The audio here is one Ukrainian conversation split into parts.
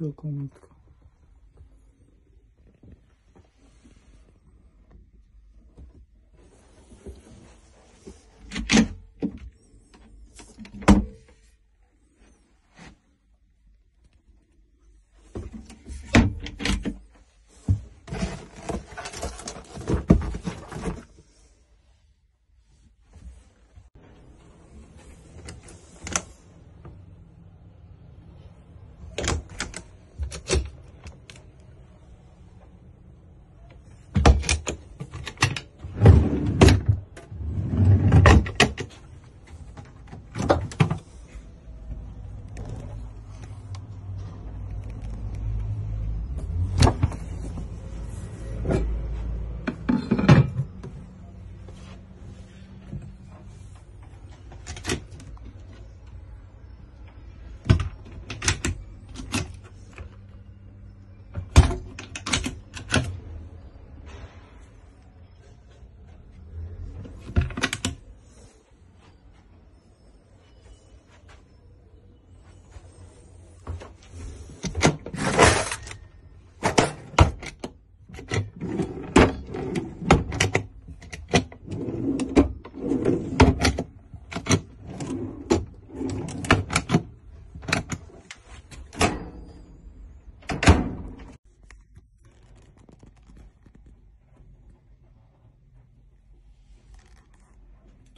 そう。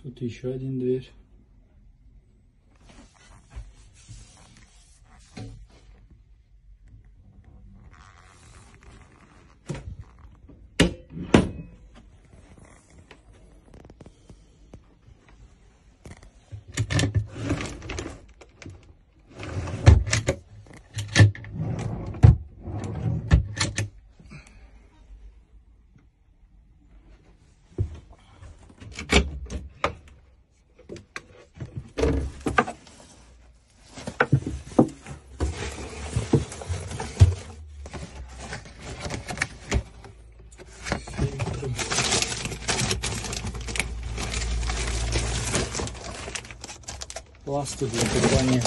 Тут еще один дверь. Пластик для питання